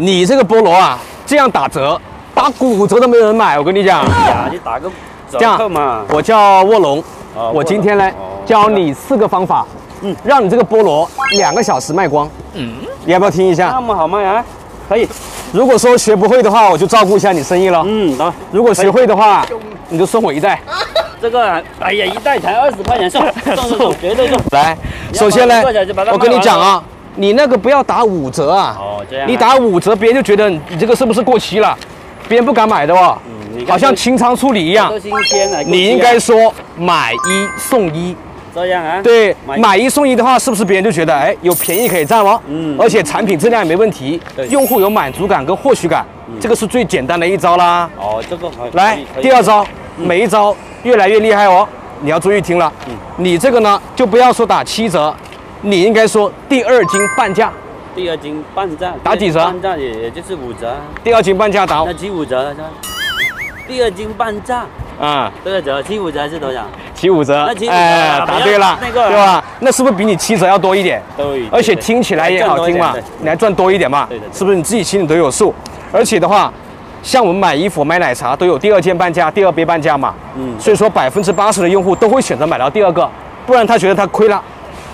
你这个菠萝啊，这样打折，打骨折都没有人买。我跟你讲，呀，你打个折扣嘛。我叫卧龙，我今天呢教你四个方法，嗯，让你这个菠萝两个小时卖光。嗯，你要不要听一下？那么好卖啊？可以。如果说学不会的话，我就照顾一下你生意了。嗯，好。如果学会的话，你就送我一袋。这个，哎呀，一袋才二十块钱，送 送送，绝对送。来，首先呢，我跟你讲啊。你那个不要打五折啊！哦，这样。你打五折，别人就觉得你这个是不是过期了？别人不敢买的哦。嗯，好像清仓处理一样。新鲜的。你应该说买一送一。这样啊？对，买一送一的话，是不是别人就觉得哎有便宜可以占哦？嗯。而且产品质量也没问题，用户有满足感跟获取感，这个是最简单的一招啦。哦，这个好。来，第二招，每一招越来越厉害哦，你要注意听了。嗯。你这个呢，就不要说打七折。你应该说第二斤半价，第二斤半价打几折？半价也也就是五折。第二斤半价打那七五折是吧？第二斤半价啊，多少折？七五折还是多少？七五折。那七五折，哎，答对了，那个对吧？那是不是比你七折要多一点？对而且听起来也好听嘛，你还赚多一点嘛？对的。是不是你自己心里都有数？而且的话，像我们买衣服、买奶茶都有第二件半价、第二杯半价嘛。嗯。所以说，百分之八十的用户都会选择买到第二个，不然他觉得他亏了。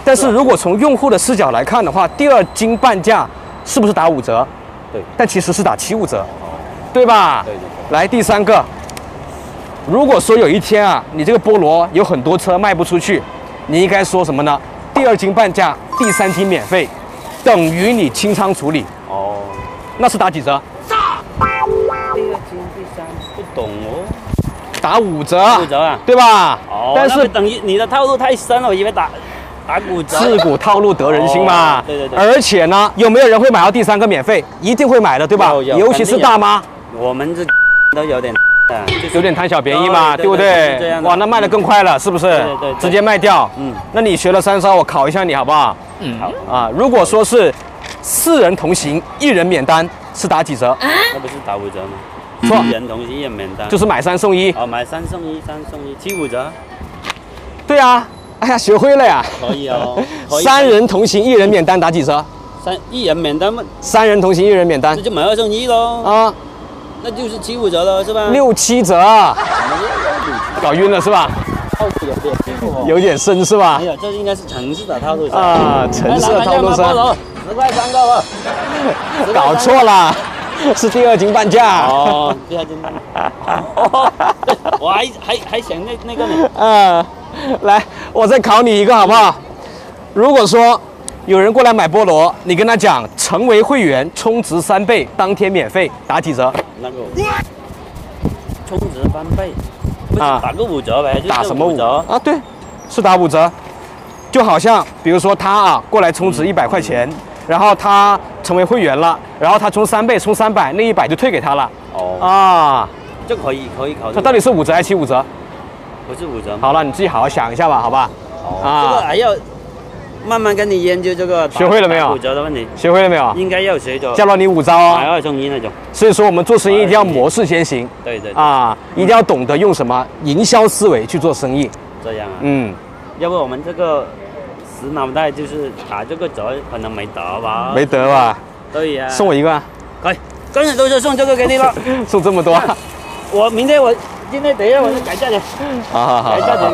但是如果从用户的视角来看的话，第二斤半价是不是打五折？对，但其实是打七五折，对吧？对对。来第三个，如果说有一天啊，你这个菠萝有很多车卖不出去，你应该说什么呢？第二斤半价，第三斤免费，等于你清仓处理。哦。那是打几折？第二斤第三不懂哦。打五折。五折啊？对吧？哦。但是等于你的套路太深了，我以为打。打骨折，自古套路得人心嘛。对对对。而且呢，有没有人会买到第三个免费？一定会买的，对吧？有有。尤其是大妈。我们这都有点，有点贪小便宜嘛，对不对？哇，那卖的更快了，是不是？对对。直接卖掉。嗯。那你学了三招，我考一下你好不好？嗯。好。啊，如果说是四人同行，一人免单，是打几折？那不是打五折吗？错。一人同行，一人免单。就是买三送一。哦，买三送一，三送一，七五折。对啊。哎呀，学会了呀！可以 哦。三人同行，一人免单，打几折？三一人免单吗？三人同行，一人免单，那就买二送一喽。啊，那就是七五折了，是吧？六七折。搞晕了是吧？套路有点有点深是吧？没有，这应该是城市的套路。啊，城市的套路深。十块三个吧。搞错了，是第二斤半价。哦，第二斤半价。我还还还想那那个呢。嗯。来，我再考你一个好不好？如果说有人过来买菠萝，你跟他讲成为会员充值三倍，当天免费，打几折？那个充值翻倍，啊，打个五折呗？打什么五折啊？对，是打五折。就好像比如说他啊过来充值一百块钱，然后他成为会员了，然后他充三倍充三百，那一百就退给他了。哦啊，这可以可以考虑。他到底是五折还是七五折？不是五折。好了，你自己好好想一下吧，好吧？哦，这个还要慢慢跟你研究这个。学会了没有？五折的问题。学会了没有？应该要学着。教了你五招哦。买二送一那种。所以说我们做生意一定要模式先行。对对。啊，一定要懂得用什么营销思维去做生意。这样啊。嗯。要不我们这个死脑袋就是打这个折，可能没得吧？没得吧？对呀。送我一个。可以，刚才都是送这个给你了。送这么多。我明天我。今天等一下，我就改价钱。好好好，改价钱。